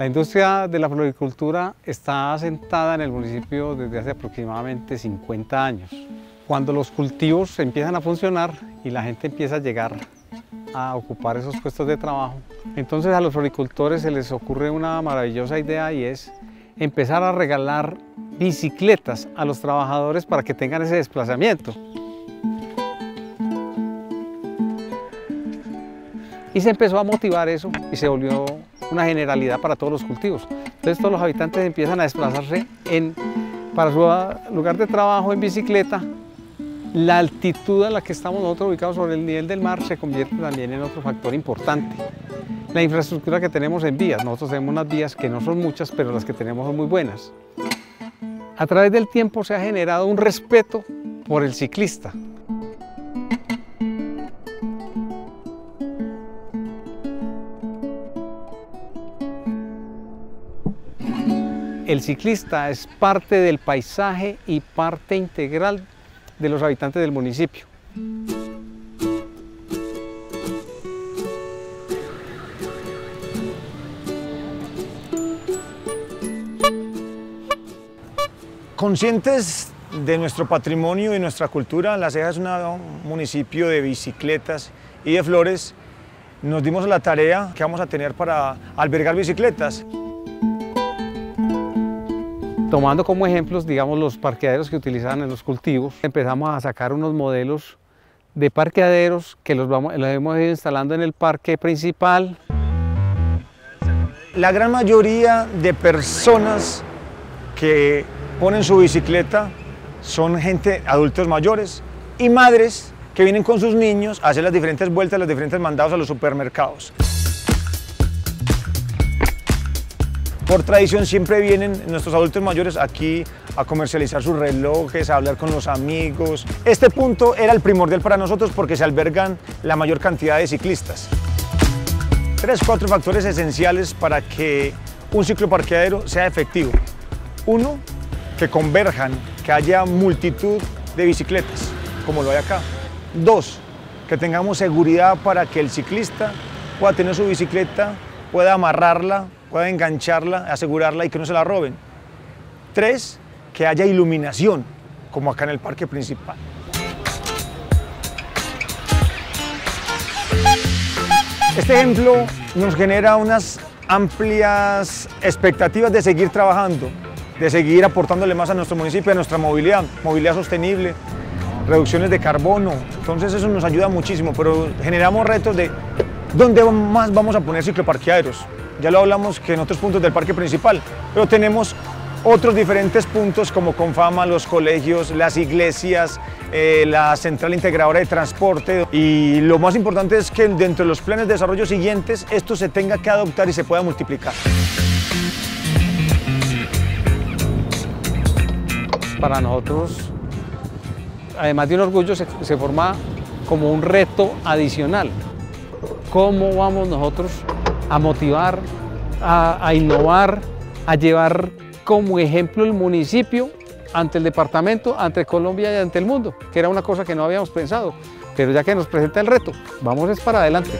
La industria de la floricultura está asentada en el municipio desde hace aproximadamente 50 años. Cuando los cultivos empiezan a funcionar y la gente empieza a llegar a ocupar esos puestos de trabajo, entonces a los floricultores se les ocurre una maravillosa idea y es empezar a regalar bicicletas a los trabajadores para que tengan ese desplazamiento. Y se empezó a motivar eso y se volvió una generalidad para todos los cultivos. Entonces todos los habitantes empiezan a desplazarse en, para su lugar de trabajo en bicicleta. La altitud a la que estamos nosotros ubicados sobre el nivel del mar se convierte también en otro factor importante. La infraestructura que tenemos en vías, nosotros tenemos unas vías que no son muchas, pero las que tenemos son muy buenas. A través del tiempo se ha generado un respeto por el ciclista, el ciclista es parte del paisaje y parte integral de los habitantes del municipio. Conscientes de nuestro patrimonio y nuestra cultura, La Ceja es un municipio de bicicletas y de flores. Nos dimos la tarea que vamos a tener para albergar bicicletas. Tomando como ejemplos, digamos, los parqueaderos que utilizaban en los cultivos, empezamos a sacar unos modelos de parqueaderos que los, vamos, los hemos ido instalando en el parque principal. La gran mayoría de personas que ponen su bicicleta son gente, adultos mayores y madres que vienen con sus niños a hacer las diferentes vueltas, los diferentes mandados a los supermercados. Por tradición siempre vienen nuestros adultos mayores aquí a comercializar sus relojes, a hablar con los amigos. Este punto era el primordial para nosotros porque se albergan la mayor cantidad de ciclistas. Tres, cuatro factores esenciales para que un ciclo parqueadero sea efectivo. Uno, que converjan, que haya multitud de bicicletas, como lo hay acá. Dos, que tengamos seguridad para que el ciclista pueda tener su bicicleta, pueda amarrarla pueda engancharla, asegurarla y que no se la roben. Tres, que haya iluminación, como acá en el parque principal. Este ejemplo nos genera unas amplias expectativas de seguir trabajando, de seguir aportándole más a nuestro municipio, a nuestra movilidad, movilidad sostenible, reducciones de carbono. Entonces eso nos ayuda muchísimo, pero generamos retos de dónde más vamos a poner cicloparqueaderos, ya lo hablamos que en otros puntos del parque principal, pero tenemos otros diferentes puntos como Confama, los colegios, las iglesias, eh, la central integradora de transporte y lo más importante es que dentro de los planes de desarrollo siguientes esto se tenga que adoptar y se pueda multiplicar. Para nosotros, además de un orgullo, se, se forma como un reto adicional. ¿Cómo vamos nosotros a motivar, a, innovar, a llevar como ejemplo el municipio ante el departamento, ante Colombia y ante el mundo, que era una cosa que no habíamos pensado. Pero ya que nos presenta el reto, vamos es para adelante.